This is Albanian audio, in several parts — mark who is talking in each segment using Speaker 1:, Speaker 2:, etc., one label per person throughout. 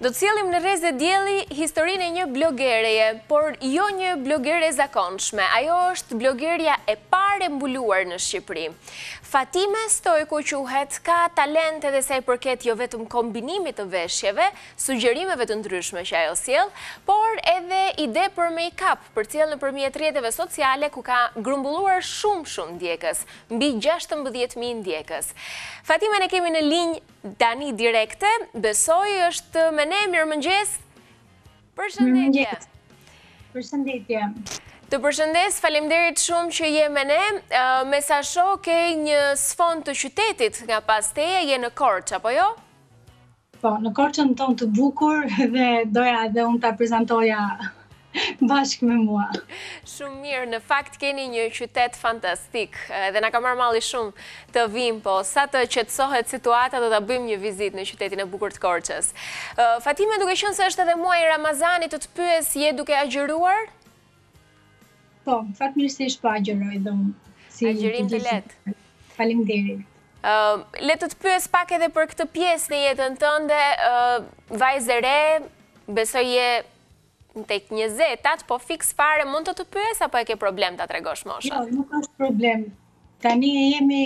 Speaker 1: Do të sjellim në rreze dielli historinë e një blogereje, por jo një blogere e zakonshme. Ajo është blogerja e parë e mbuluar në Shqipëri. Fatime Stojku quhet ka talent edhe sa i përket jo vetëm kombinimit të veshjeve, sugjerimeve të ndryshme që ajo sjell, por edhe ide për make-up përcjell nëpërmjet rrjeteve sociale ku ka grumbulluar shumë shumë ndjekës. Mbi gjashtëmbëdhjetë mijë ndjekës. Fatimen e kemi në linjë tani direkte, besoj është me ne, mirëmëngjes. Përshëndetje.
Speaker 2: Përshëndetje.
Speaker 1: Të përshëndes, falemderit shumë që je me ne, me sa shoh ke një sfond të qytetit nga pas teje, je në Korçë, apo jo?
Speaker 2: Po, në Korçën tonë të bukur dhe doja edhe unë ta prezantoja bashkë me mua.
Speaker 1: Shumë mirë, në fakt keni një qytet fantastik dhe na ka marrë malli shumë të vijmë, posa të qetësohet situata do të bëjmë një vizitë në qytetin e bukur të Korçës. Fatime, duke qenë se është edhe muaji i Ramazanit të të pyes, je duke agjëruar?
Speaker 2: Po, fatmirësisht po agjëroj dhe unë.
Speaker 1: Si Agjërim të lehtë.
Speaker 2: Faleminderit. Uh,
Speaker 1: le të të pyes pak edhe për këtë pjesë në jetën tënde, uh, vajzë re, besoj je tek 20-at, po fiks fare mund të të pyes apo e ke problem ta tregosh moshën?
Speaker 2: Jo, nuk është problem. Tani jemi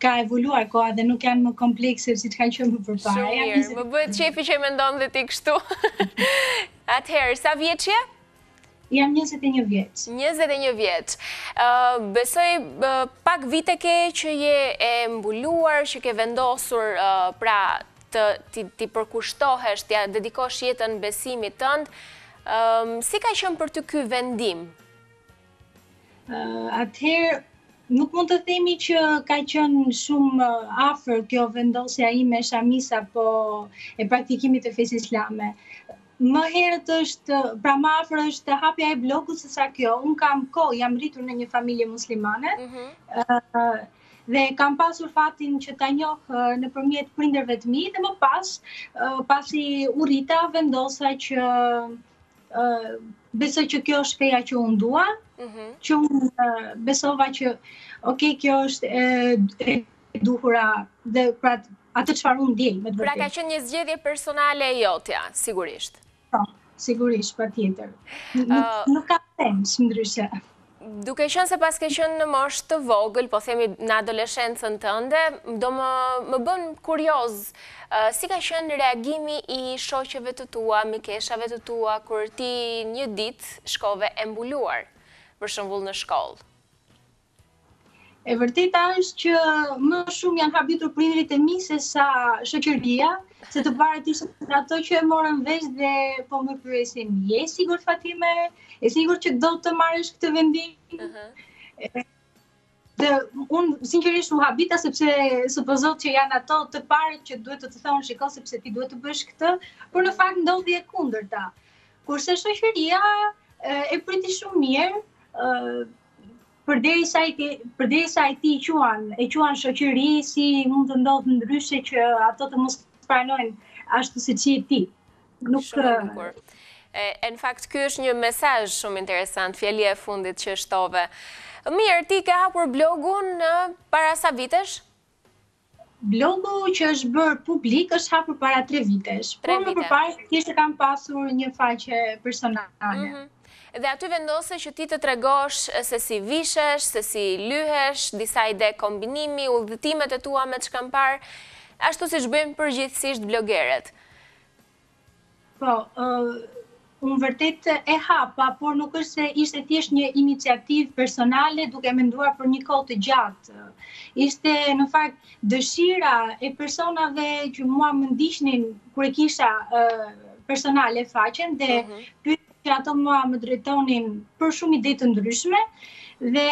Speaker 2: ka evoluar koha dhe nuk janë më komplekse siç kanë qenë më përpara.
Speaker 1: Shumë mirë, më bëhet qejfi që mendon dhe ti kështu. Atëherë, sa vjeç je?
Speaker 2: Jam njëzet e një vjeç.
Speaker 1: Njëzet e një vjeç. Besoj pak vite ke që je e mbuluar, që ke vendosur pra t'i përkushtohesh, t'ia dedikosh jetën besimit tënd. Si ka qënë për ty ky vendim?
Speaker 2: Atëherë, nuk mund të themi që ka qënë shumë afër kjo vendosja ime e shamisë apo e praktikimit të fesë islame. Më herët është, pra më afër është hapja e blogut se sa kjo. Unë kam kohë, jam rritur në një familje muslimane. Mhm. dhe kam pasur fatin që ta njoh nëpërmjet prindërve të mi dhe më pas pasi u rrita vendosa që besoj që kjo është feja që unë dua, mhm. që unë besova që, ok, kjo është e duhura dhe pra atë çfarë unë ndjej me të
Speaker 1: vërtetë. Pra ka qenë një zgjedhje personale e jotja, sigurisht.
Speaker 2: Po, sigurisht, patjetër. Nuk ka sens ndryshe.
Speaker 1: Duke qenë se paske qenë në moshë të vogël, po themi në adoleshencën tënde, do më më bën kurioz si ka qenë reagimi i shoqeve të tua, mikeshave të tua kur ti një ditë shkove e mbuluar, për shembull në shkollë.
Speaker 2: E vërteta është që më shumë janë habitur prindërit e mi se sa shoqëria, se të parët ishin ato që e morën vesh dhe po më pyesin, je sigur Fatime, e sigur që do të marrësh këtë vendim? Uh -huh. Dhe unë sinqerisht u habita sepse supozohet që janë ato të parët që duhet të të thonë shiko sepse ti duhet të bësh këtë, por në fakt ndodhi e kundërta. Kurse shoqëria e priti shumë mirë, Përderisa ti, përderisa ti i quan, e quan shoqëri si mund të ndodhë ndryshe që ato të mos pranojnë ashtu siç je ti.
Speaker 1: Nuk... Shumë bukur. E, e në fakt, ky është një mesazh shumë interesant, fjalia e fundit që shtove. Mirë, ti ke hapur blogun para sa vitesh?
Speaker 2: Blogu që është bërë publik është hapur para tre vitesh. Tre vite. Por më përpara thjesht e kam pasur një faqe personale. Mhm.
Speaker 1: Dhe aty vendose që ti të tregosh se si vishesh, se si lyhesh, disa ide kombinimi, udhëtimet e tua me ç'kam parë, ashtu siç bëjnë përgjithësisht blogeret.
Speaker 2: Po, unë vërtet e hapa, por nuk është se ishte thjesht një iniciativë personale duke menduar për një kohë të gjatë. Ishte në fakt dëshira e personave që mua më ndiqnin kur e kisha uh, personale faqen dhe uh mhm. -huh. që ato mua m'u drejtonin për shumë ide të ndryshme dhe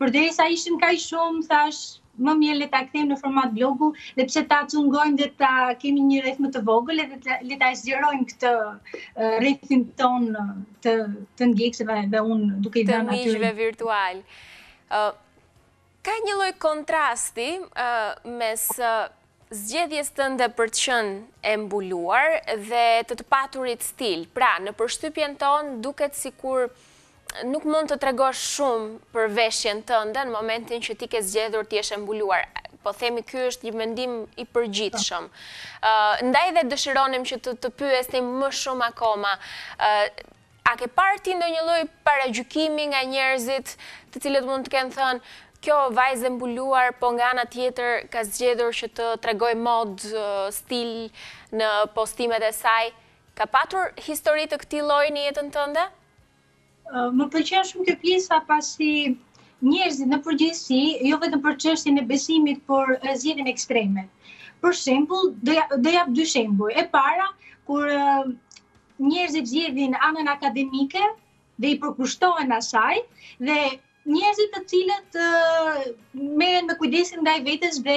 Speaker 2: përderisa ishin kaq shumë thashë më mirë le ta kthejmë në format blogu dhe pse ta cungojmë dhe ta kemi një rreth më të vogël edhe le ta zgjerojmë këtë rrethin tonë të ndjekësve dhe unë duke i dhënë
Speaker 1: atyre. Të miqve virtualë. Ka një lloj kontrasti mes zgjedhjes tënde për të qenë e mbuluar dhe të të paturit stil. Pra, në përshtypjen tonë duket sikur nuk mund të tregosh shumë për veshjen tënde në momentin që ti ke zgjedhur të jesh e mbuluar. Po themi ky është një mendim i përgjithshëm. Ndaj dhe dëshironim që të të pyesnim më shumë akoma A ke parë ti ndonjë lloj paragjykimi nga njerëzit, të cilët mund të kenë thënë, kjo vajzë e mbuluar, po nga ana tjetër ka zgjedhur që të tregojë modë, stil në postimet e saj. Ka patur histori të këtij lloji në jetën tënde?
Speaker 2: Më pëlqen shumë kjo pjesa pasi njerëzit në përgjithësi, jo vetëm për çështjen e besimit, por zgjedhin ekstreme. Për shembull, do jap dy shembuj. E para, kur Njerëzit zgjedhin anën akademike dhe i përkushtohen asaj dhe njerëzit të cilët merren me kujdesin ndaj vetes dhe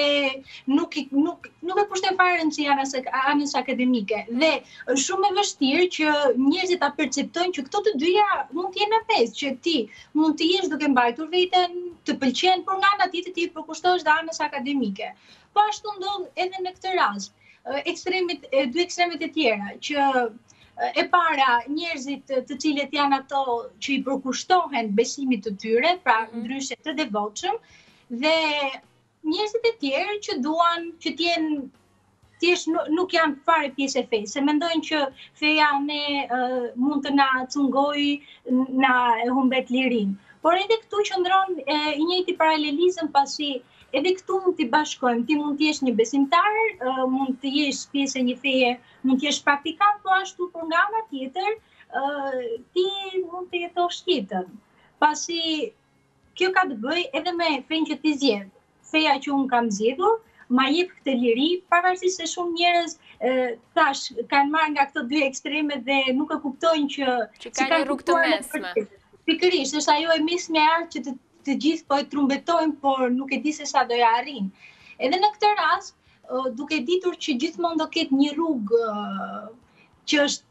Speaker 2: nuk nuk nuk i kushtojnë fare rëndësi anës anës akademike. Dhe është shumë e vështirë që njerëzit ta perceptojnë që këto të dyja mund të jenë në mes, që ti mund të jesh duke mbajtur veten, të pëlqen, por nga ana tjetër ti i përkushtohesh dhe anës akademike. Po ashtu ndodh edhe në këtë rast. ekstremet, dy ekstremet e tjera, që e para njerëzit të cilët janë ato që i përkushtohen besimit të tyre, pra mhm. ndryshe të devotshëm dhe njerëzit e tjerë që duan që të jenë thjesht nuk janë fare pjesë e fesë, se mendojnë që feja ne mund të na cungojë, na e humbet lirin. Por edhe këtu qëndron i njëjti paralelizëm pasi Edhe këtu mund t'i bashkojmë, ti mund të jesh një besimtar, mund të jesh pjesë e një feje, mund të jesh praktikant, po ashtu por nga ana tjetër, ti mund të jetosh jetën. Pasi kjo ka të bëjë edhe me fenë që ti zgjedh. Feja që unë kam zgjedhur, ma jep këtë liri, pavarësisht se shumë njerëz thashë kanë marrë nga këto dy ekstreme dhe nuk e kuptojnë që...
Speaker 1: Që ka një rrugë të mesme.
Speaker 2: Pikërisht, është ajo e mesme e artë që të Të gjithë po e trumbetojnë, por nuk e di se sa do ia arrijnë. Edhe në këtë rast, duke ditur që gjithmonë do ketë një rrugë që është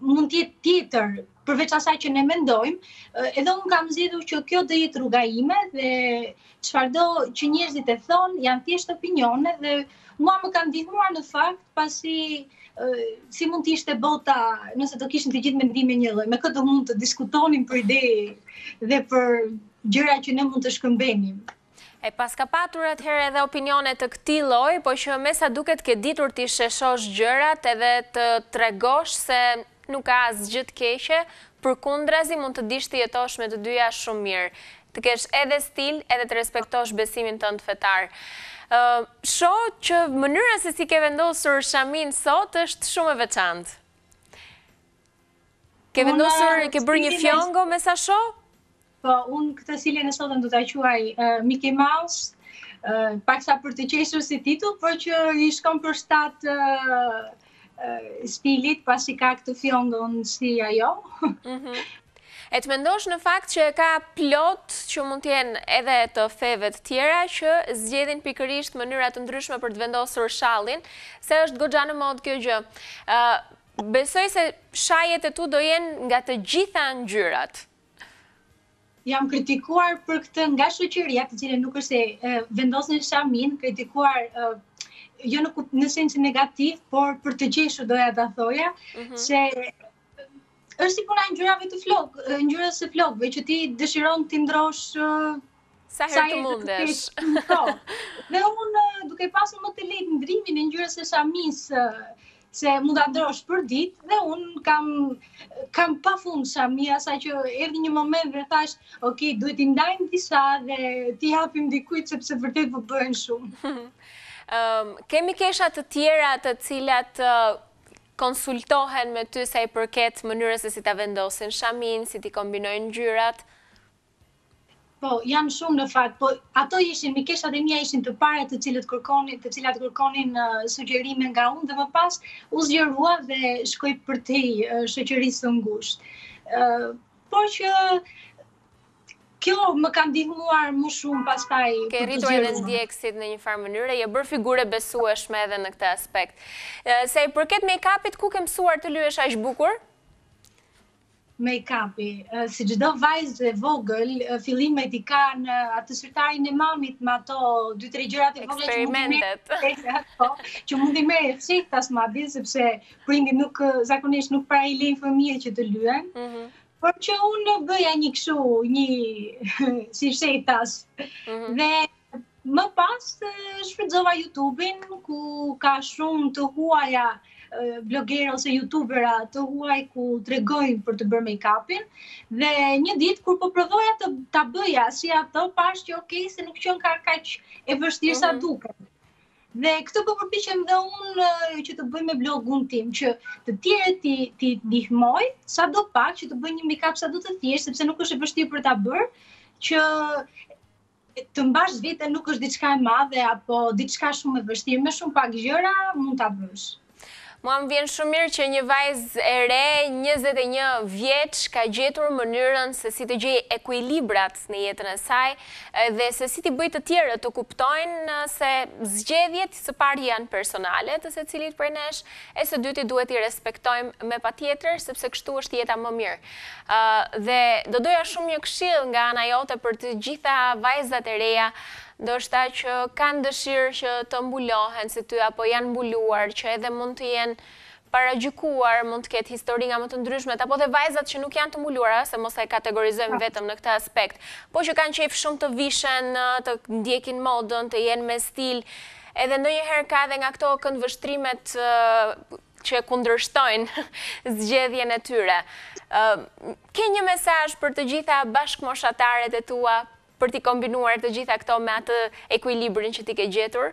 Speaker 2: mund të jetë tjetër përveç asaj që ne mendojmë, edhe unë kam zgjedhur që kjo do jetë rruga ime dhe çfarëdo që njerëzit e thonë janë thjesht opinione dhe mua më kanë ndihmuar në fakt pasi si mund të ishte bota nëse do kishim të gjithë mendime njëlloj. Me kë do mund të diskutonim për ide dhe për gjëra që ne mund të shkëmbenim.
Speaker 1: E paska patur atëherë edhe opinione të këtij lloji, po që me sa duket ke ditur t'i sheshosh gjërat edhe të tregosh se Nuk ka asgjë të keqe, përkundrazi mund të dish të jetosh me të dyja shumë mirë. Të kesh edhe stil edhe të respektosh besimin tënd fetar. Ë, shoh që mënyra se si ke vendosur shaminë sot është shumë e veçantë. Ke vendosur, ke bërë një fjongo me sa shoh?
Speaker 2: Po, unë këtë stilin e sotëm do ta quaj uh, Mickey Mouse, uh, paksa për të qeshur si titull, por që i shkon për shtat uh, uh, stilit, pasi ka këtë fjongon si ajo.
Speaker 1: Mm -hmm. E të mendosh në fakt që ka plot që mund të jenë edhe të feve të tjera që zgjedhin pikërisht mënyra të ndryshme për të vendosur shallin, se është goxha në modë kjo gjë. Ë uh, besoj se shajet e tu do jenë nga të gjitha ngjyrat.
Speaker 2: Jam kritikuar për këtë nga shoqëria, të cilën nuk është se vendosin shaminë, kritikuar jo në në sensin negativ, por për të qeshur doja ta thoja mhm. se është si puna e ngjyrave të flokë, ngjyrës së flokëve që ti dëshiron t'i ndërrosh
Speaker 1: Sa herë të mundesh.
Speaker 2: Dhe unë duke pasur më të lehtë ndërrimin e ngjyrës së shamisë, se mund ta ndërrosh përditë dhe unë kam kam pafund shamia saqë erdhi një moment dhe thashë, ok, duhet t'i ndajmë disa dhe t'i japim dikujt sepse vërtet po bëhen shumë.
Speaker 1: Ëm ke mikesha të tjera të cilat konsultohen me ty sa i përket mënyrës se si ta vendosin shaminë, si t'i kombinojnë ngjyrat?
Speaker 2: Po, janë shumë në fakt, po ato ishin, mikeshat e mia ishin të para të cilët kërkonin, të cilat kërkonin uh, sugjerime nga unë dhe më pas u zgjerua dhe shkoi përtej uh, shoqërisë së ngushtë. Uh, po që kjo më ka ndihmuar më shumë pastaj.
Speaker 1: Ke rritur edhe ndjekësit në një farë mënyre, je bërë figurë e besueshme edhe në këtë aspekt. Sa i përket make-upit, ku ke mësuar të lyesh aq bukur?
Speaker 2: Make-up-i, si çdo vajzë e vogël, fillimet i ka në atë syrtarin e mamit me ato dy tre gjëra
Speaker 1: të
Speaker 2: vogla që mund t'i merrje, po, që mund të merret fshehtas madje sepse prindi nuk zakonisht nuk para i lënë fëmijët që të lyhen. Mm -hmm. Por që unë bëja një kështu, një si fshehtas. Mm -hmm. Dhe Më pas shfrytëzova YouTube-in ku ka shumë të huaja bloggerë ose youtubera të huaj ku tregojnë për të bërë make-upin dhe një ditë kur po provoja ta bëja si ato pashë që ok se nuk qenka kaq e vështirë sa mhm. duket. Dhe këtë po përpiqem dhe unë që të bëj me blogun tim që të tjerët t'i t'i ndihmoj sadopak që të bëjnë një make-up sado të thjeshtë sepse nuk është e vështirë për ta bërë që Të mbash veten nuk është diçka e madhe apo diçka shumë e vështirë, me shumë pak gjëra mund ta bësh.
Speaker 1: Mua më vjen shumë mirë që një vajzë e re, njëzet e një vjeç, ka gjetur mënyrën se si të gjejë ekuilibrat në jetën e saj dhe se si t'i bëjë të tjerët të kuptojnë se zgjedhjet së pari janë personale të secilit prej nesh e së dyti duhet t'i respektojmë medoemos_placeholder sepse kështu është jeta më mirë. Dhe do doja shumë një këshillë nga ana jote për të gjitha vajzat e reja, ndoshta që kanë dëshirë që të mbulohen si ty apo janë mbuluar, që edhe mund të jenë paragjykuar, mund të ketë histori nga më të ndryshmet, apo dhe vajzat që nuk janë të mbuluara, se mos e kategorizojmë vetëm në këtë aspekt, po që kanë qejf shumë të vishen, të ndjekin modën, të jenë me stil, edhe ndonjëherë ka edhe nga këto këndvështrimet që kundërshtojnë zgjedhjen e tyre. Ke një mesazh për të gjitha bashkëmoshataret e tua për t'i kombinuar të gjitha këto me atë ekuilibrin që ti ke gjetur?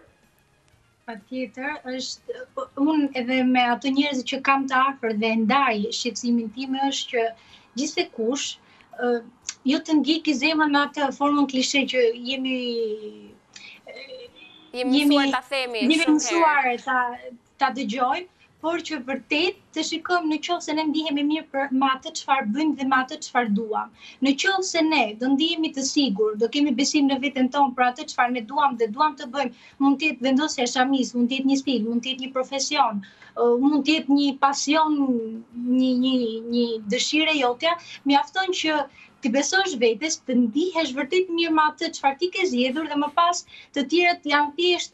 Speaker 2: Patjetër, është, po, unë edhe me ato njerëzit që kam të afërt dhe e ndaj shqetësimin tim është që gjithsekush, uh, jo të ndjekë zemrën në atë formën klishe që jemi...
Speaker 1: Jemi mësuar të themi
Speaker 2: shumë herë. Jemi mësuar të ta dëgjojmë, por që vërtet të shikojmë në qoftë se ne ndihemi mirë për me atë çfarë bëjmë dhe me atë çfarë duam. Në qoftë se ne do ndihemi të sigurt, do kemi besim në veten tonë për atë çfarë ne duam dhe duam të bëjmë, mund të jetë vendosja e shamisë, mund të jetë një stil, mund të jetë një profesion, mund të jetë një pasion, një një një dëshirë e jotja, mjafton që t'i besosh vetes, të ndihesh vërtet mirë me atë çfarë ti ke zgjedhur dhe më pas të tjerët janë thjesht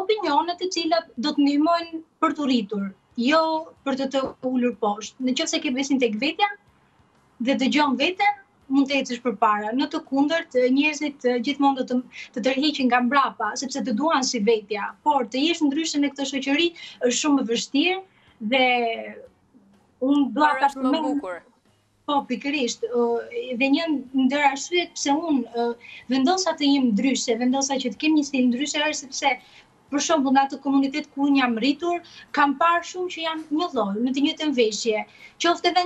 Speaker 2: opinione të cilat do të ndihmojnë për t'u rritur, jo për të të ulur poshtë. Në qoftë se ke besim tek vetja dhe dëgjon veten, mund të ecësh përpara. Në të kundërt, njerëzit gjithmonë do të të tërheqin nga mbrapa, sepse të duan si vetja, por të jesh ndryshe në këtë shoqëri është shumë e vështirë dhe unë dua ta përmend. Po, pikërisht, dhe një ndër arsyet pse unë vendosa të jem ndryshe, vendosa që të kem një stil ndryshe, është sepse për shembull në atë komunitet ku unë jam rritur, kam parë shumë që janë njëlloj, me të njëjtën veshje, qoftë edhe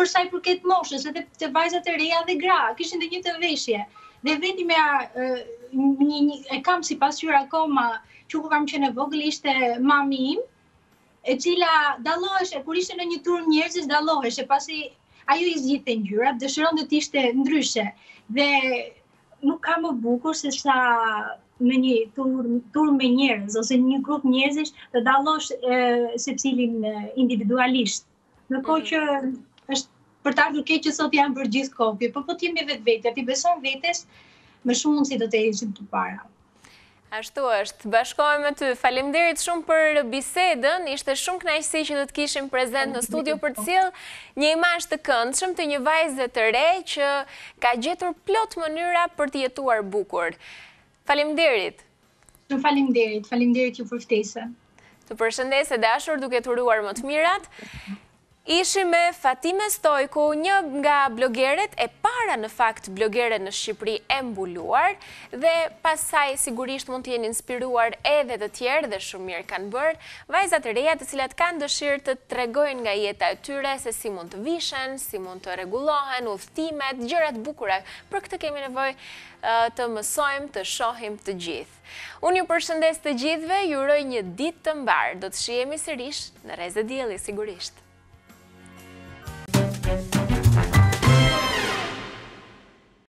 Speaker 2: për sa i përket moshës, edhe te vajzat e reja dhe gra, kishin të njëjtën veshje. Dhe vetëm ja një, një, e kam si pasqyrë akoma që kur kam qenë e vogël ishte mami im, e cila dalloheshe kur ishte në një turmë njerëzish dalloheshe pasi ajo i zgjidhte ngjyrat, dëshironte të ishte ndryshe dhe nuk ka më bukur se sa në një turmë tur me njerëz ose një grup njerëzish të dallosh secilin individualisht. Në kohë mhm. që është për të ardhur keq që sot janë bërë gjithë kopje, po po të jemi vetvetja, t'i besojmë vetes, më shumë mund si do të ecim përpara.
Speaker 1: Ashtu është, bashkohem me ty, faleminderit shumë për bisedën, ishte shumë kënaqësi që do të kishim prezent në studio për të sjellë një imazh të këndshëm të një vajze të re që ka gjetur plot mënyra për të jetuar bukur. Faleminderit!
Speaker 2: Shumë faleminderit, faleminderit ju për ftesën.
Speaker 1: Të përshëndes, e dashur duke të uruar më të mirat. Ishim me Fatime Stojku, një nga blogeret e para në fakt blogeret në Shqipëri e mbuluar, dhe pastaj sigurisht mund të jenë inspiruar edhe të tjerë dhe shumë mirë kanë bërë, vajzat e reja të cilat kanë dëshirë të tregojnë nga jeta e tyre se si mund të vishen, si mund të rregullohen, udhëtimet, gjërat e bukura, për këtë kemi nevojë Të mësojmë të shohim të gjithë. Unë ju përshëndes të gjithëve, ju uroj një ditë të mbarë. Do të shihemi sërish në Rreze Dielli sigurisht.